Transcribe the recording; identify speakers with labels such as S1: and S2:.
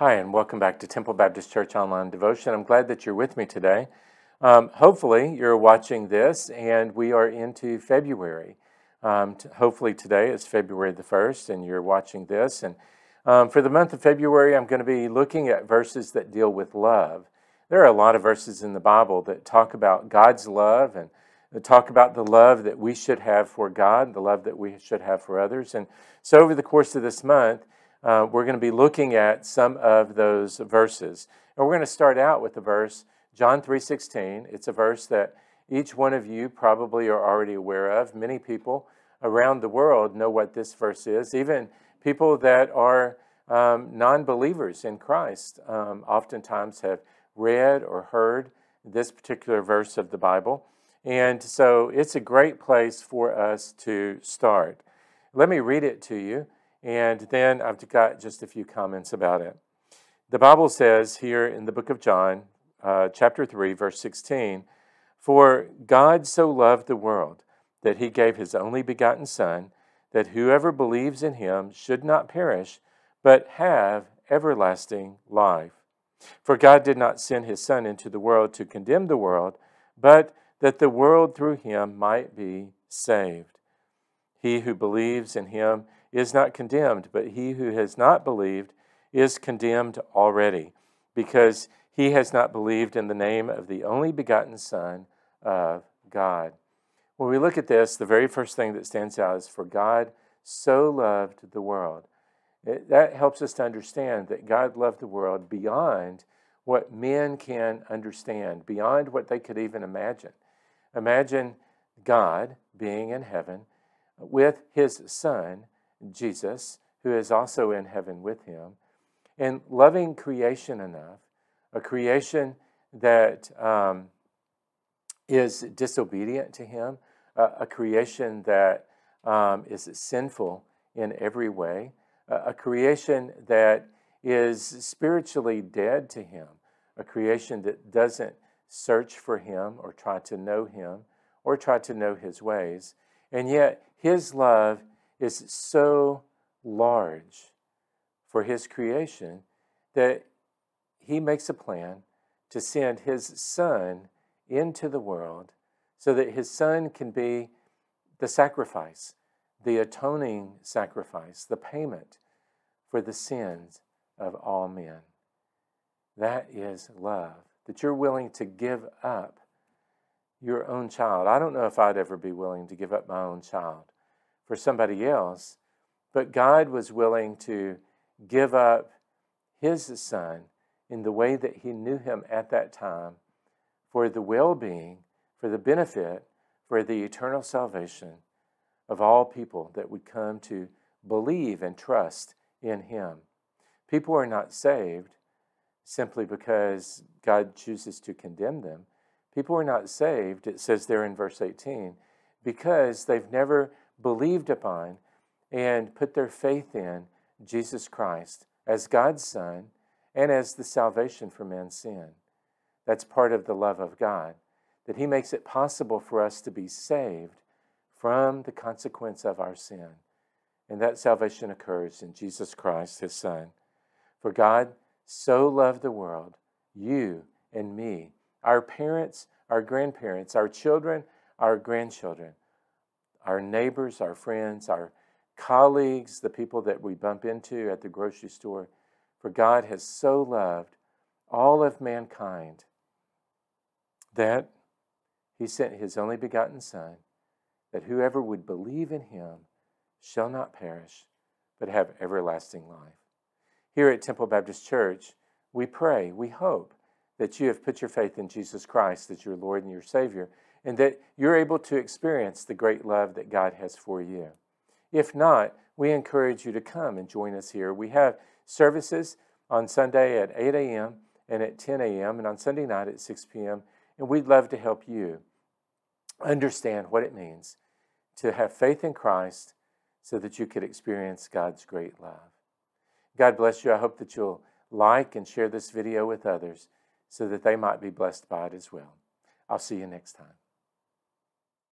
S1: Hi, and welcome back to Temple Baptist Church Online Devotion. I'm glad that you're with me today. Um, hopefully, you're watching this, and we are into February. Um, hopefully, today is February the 1st, and you're watching this. And um, for the month of February, I'm going to be looking at verses that deal with love. There are a lot of verses in the Bible that talk about God's love and talk about the love that we should have for God, the love that we should have for others. And so, over the course of this month, uh, we're going to be looking at some of those verses. And we're going to start out with the verse John 3:16. It's a verse that each one of you probably are already aware of. Many people around the world know what this verse is. Even people that are um, non-believers in Christ um, oftentimes have read or heard this particular verse of the Bible. And so it's a great place for us to start. Let me read it to you. And then I've got just a few comments about it. The Bible says here in the book of John, uh, chapter 3, verse 16, For God so loved the world that he gave his only begotten Son, that whoever believes in him should not perish, but have everlasting life. For God did not send his Son into the world to condemn the world, but that the world through him might be saved. He who believes in him is not condemned, but he who has not believed is condemned already, because he has not believed in the name of the only begotten Son of God. When we look at this, the very first thing that stands out is for God so loved the world. It, that helps us to understand that God loved the world beyond what men can understand, beyond what they could even imagine. Imagine God being in heaven with his Son Jesus, who is also in heaven with him, and loving creation enough, a creation that um, is disobedient to him, a creation that um, is sinful in every way, a creation that is spiritually dead to him, a creation that doesn't search for him or try to know him or try to know his ways. And yet, his love is so large for his creation that he makes a plan to send his son into the world so that his son can be the sacrifice, the atoning sacrifice, the payment for the sins of all men. That is love, that you're willing to give up your own child. I don't know if I'd ever be willing to give up my own child for somebody else, but God was willing to give up his son in the way that he knew him at that time for the well being, for the benefit, for the eternal salvation of all people that would come to believe and trust in him. People are not saved simply because God chooses to condemn them. People are not saved, it says there in verse 18, because they've never believed upon and put their faith in Jesus Christ as God's Son and as the salvation for man's sin. That's part of the love of God, that He makes it possible for us to be saved from the consequence of our sin. And that salvation occurs in Jesus Christ, His Son. For God so loved the world, you and me, our parents, our grandparents, our children, our grandchildren, our neighbors, our friends, our colleagues, the people that we bump into at the grocery store. For God has so loved all of mankind that he sent his only begotten Son, that whoever would believe in him shall not perish, but have everlasting life. Here at Temple Baptist Church, we pray, we hope that you have put your faith in Jesus Christ as your Lord and your Savior and that you're able to experience the great love that God has for you. If not, we encourage you to come and join us here. We have services on Sunday at 8 a.m. and at 10 a.m., and on Sunday night at 6 p.m., and we'd love to help you understand what it means to have faith in Christ so that you could experience God's great love. God bless you. I hope that you'll like and share this video with others so that they might be blessed by it as well. I'll see you next time.